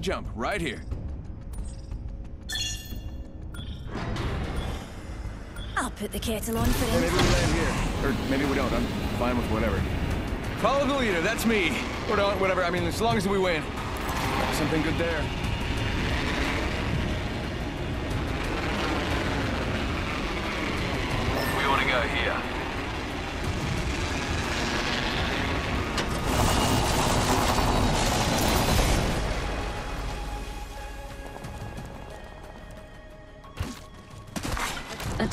the jump, right here. I'll put the kettle on for Maybe we land here. Or maybe we don't. I'm fine with whatever. Follow the leader, that's me. Or don't, whatever. I mean, as long as we win. Something good there. We want to go here.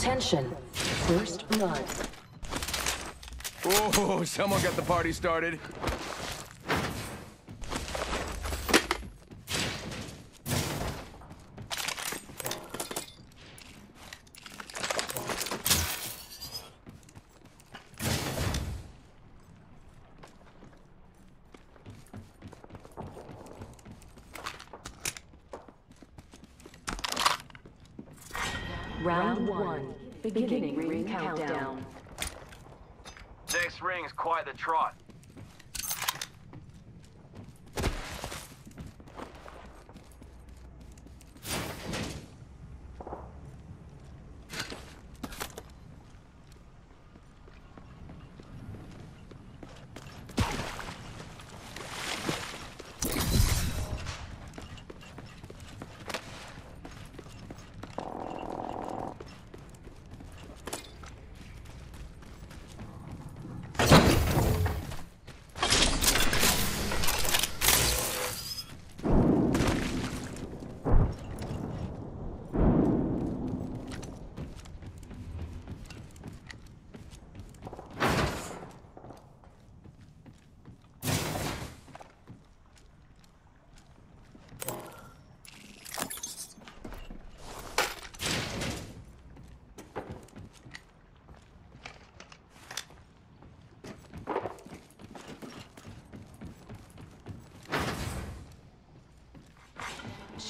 Attention. First blood. Oh, someone got the party started. Round one. Beginning ring countdown. Next ring's quite the trot.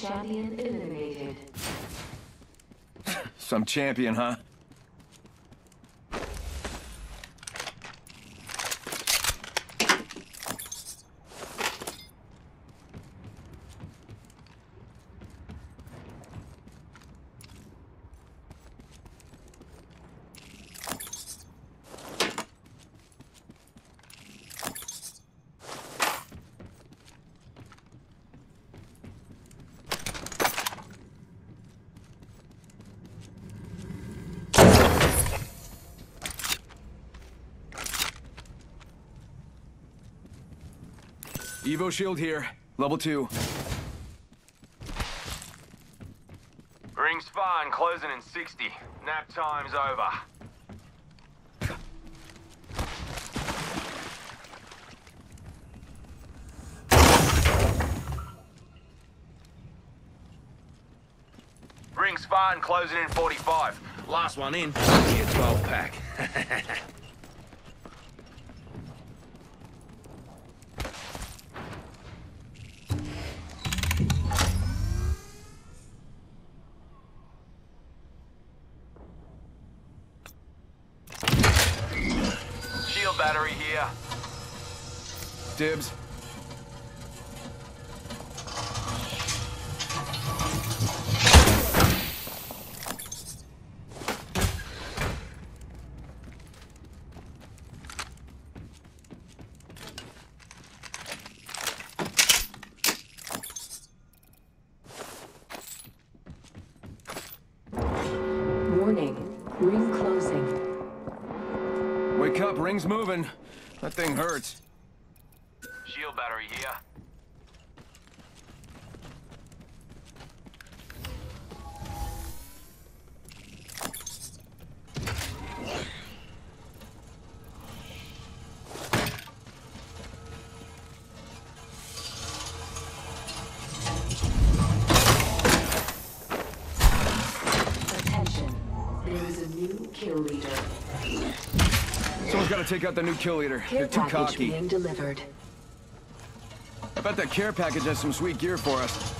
Champion eliminated. Some champion, huh? Evo shield here. Level two. Ring's fine, closing in 60. Nap time's over. Ring's fine, closing in 45. Last one in, here 12 pack. Wake up, ring's moving. That thing hurts. Shield battery here. Attention. There is a new kill leader. Someone's gotta take out the new kill leader. Care They're too cocky. being delivered. I bet that care package has some sweet gear for us.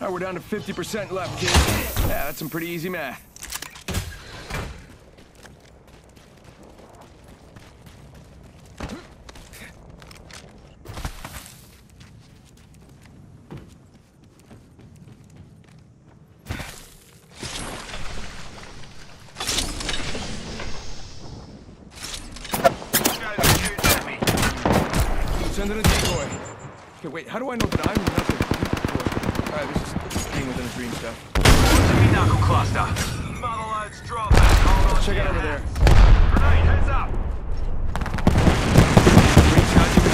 All right, we're down to 50% left, kid. Yeah, that's some pretty easy math. Guys are shooting at me. Send in a decoy. Okay, wait, how do I know that I'm not the decoy? All right, this is staying within the dream stuff. Enemy knuckle cluster. Motherlode's dropping. Hold on Check to it over there. Grenade, heads up. Recharging the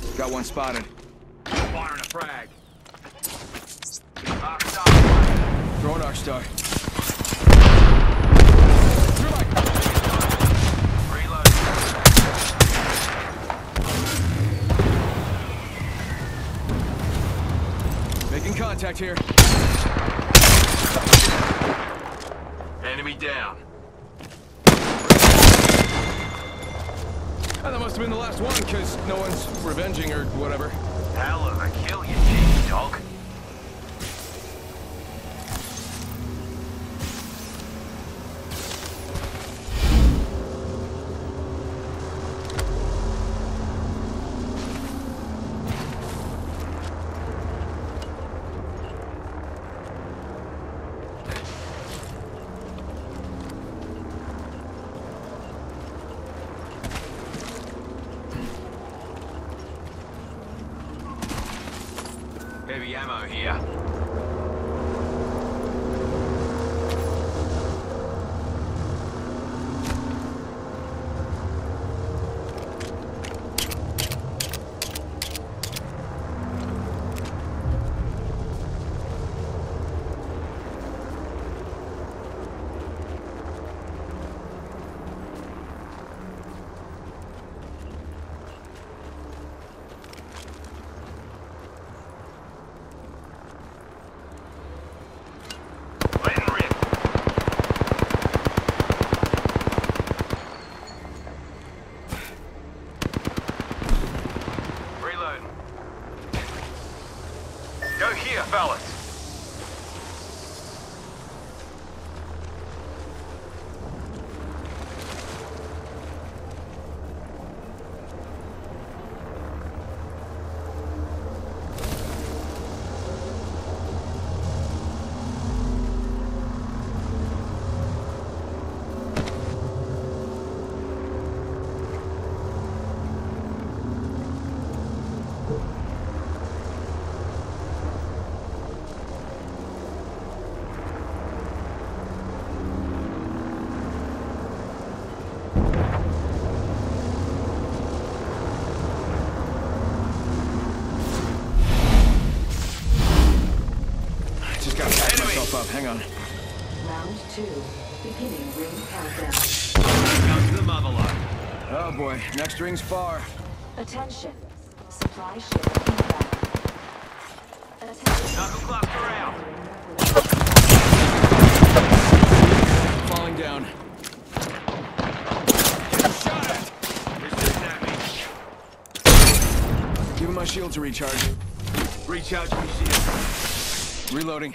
shields. Got one spotted. Firing a frag. Throwing Arc Star. Contact here. Enemy down. Oh, that must have been the last one, because no one's revenging or whatever. Hell of a kill, you cheeky dog. Boy, next ring's far. Attention. Supply ship inbound. Attention. Knuckle cluster out. Falling down. Shot at! They're shooting at me. Give him my shield to recharge. Recharge my shield. Reloading.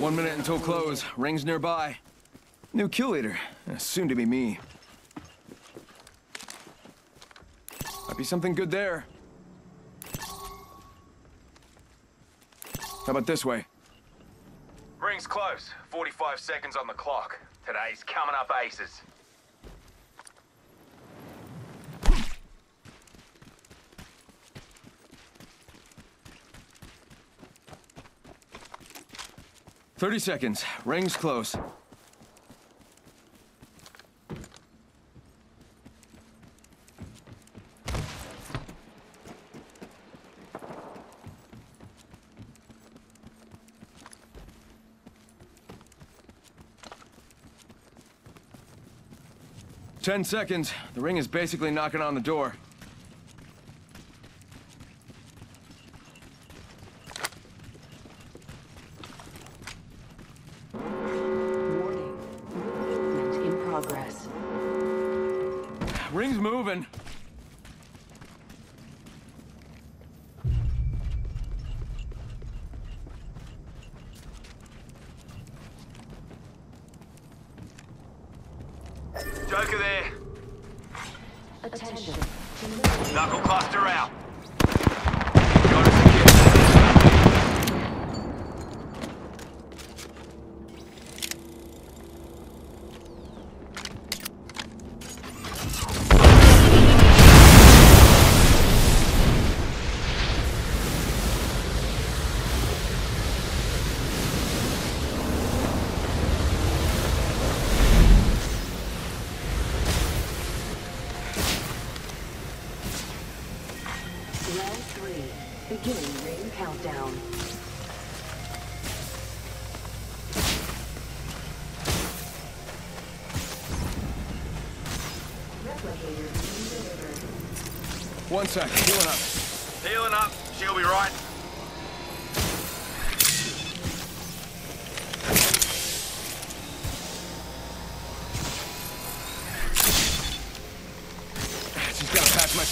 One minute until close. Rings nearby. New kill leader. Soon to be me. Might be something good there. How about this way? Ring's close. 45 seconds on the clock. Today's coming up aces. Thirty seconds. Rings close. Ten seconds. The ring is basically knocking on the door. Moving.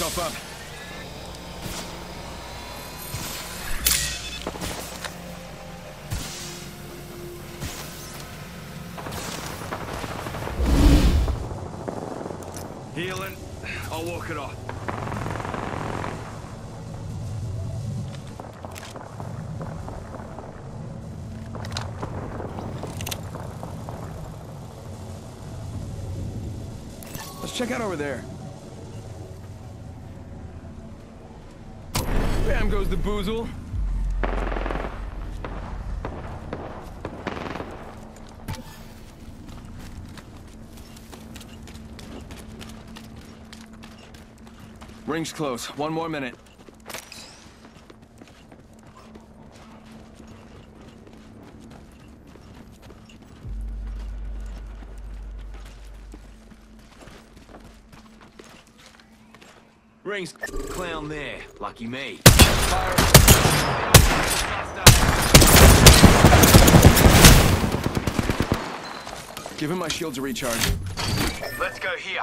Myself up. Healing. I'll walk it off. Let's check out over there. The boozle. Ring's close. One more minute. Rings clown there. Lucky me. Give him my shield to recharge. Let's go here.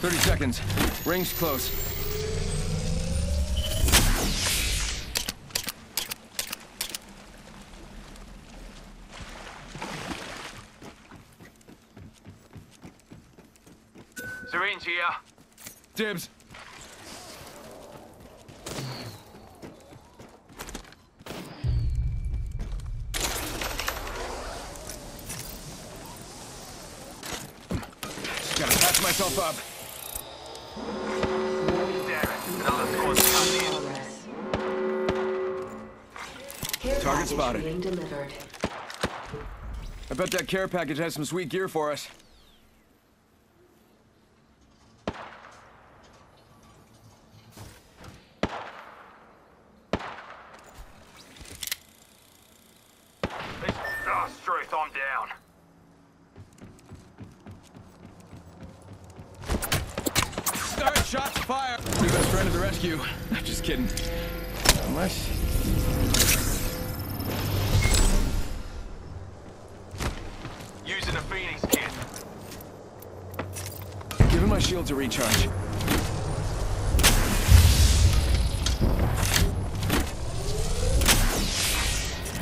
30 seconds. Ring's close. Syringe here. Dibs. Just gotta patch myself up. Damn it. Another squad's coming in. Progress. Care Target spotted. I bet that care package has some sweet gear for us.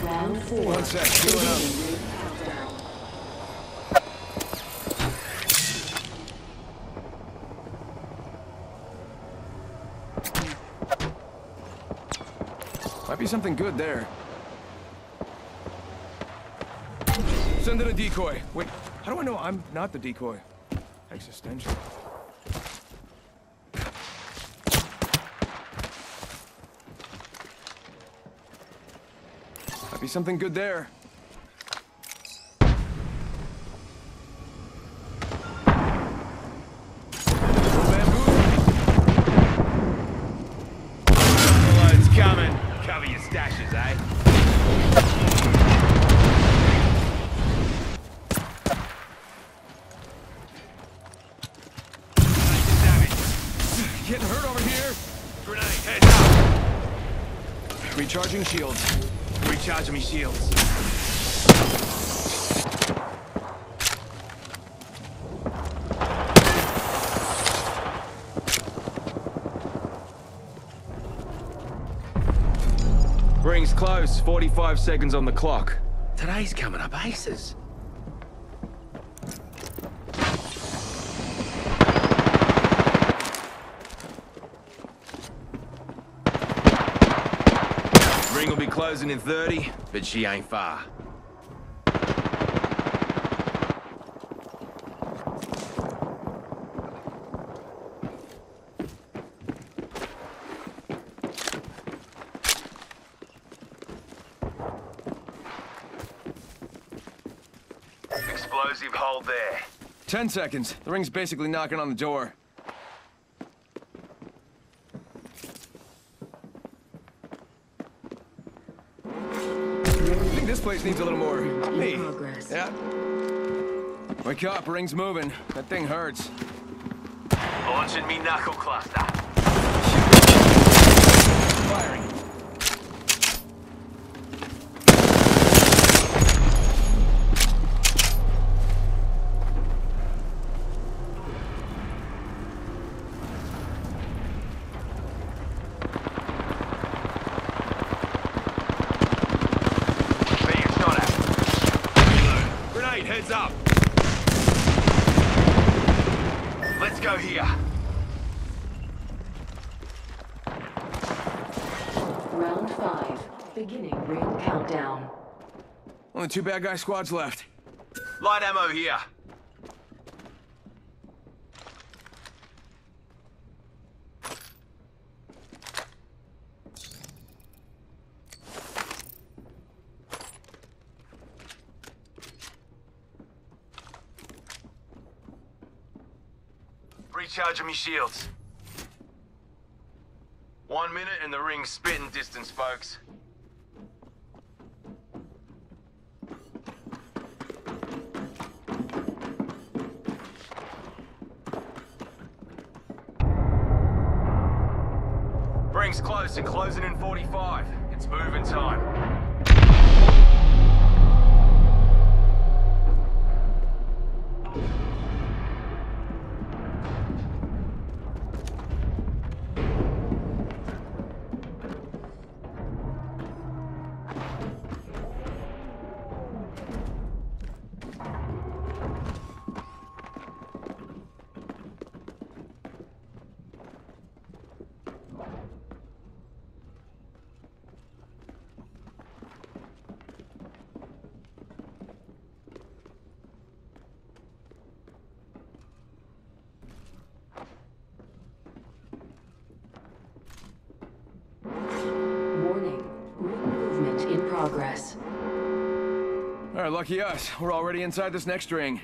Round four. One sec, healing up. Might be something good there. Send in a decoy. Wait, how do I know I'm not the decoy? Existential. Be something good there. Bamboo. Coming. Cover your stashes, eh? Getting hurt over here. Grenade, heads up. Recharging shields. Recharging me shields. Rings close. 45 seconds on the clock. Today's coming up aces. Closing in 30, but she ain't far. Explosive hold there. Ten seconds. The ring's basically knocking on the door. I think this place needs a little more. Hey. progress. Yeah. Wake up, ring's moving. That thing hurts. Launching me knuckle cluster. Firing. Being shot at. Grenade, heads up. Let's go here. Round five. Beginning ring countdown. Only two bad guy squads left. Light ammo here. Recharging me shields. One minute and the ring's spitting distance, folks. Ring's close and closing in 45. It's moving time. Lucky us. We're already inside this next ring.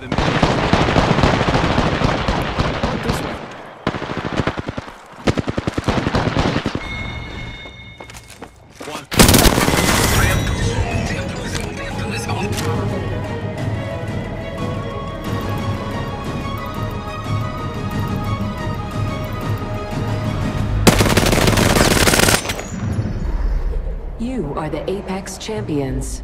with. This way. One. You are the Apex Champions.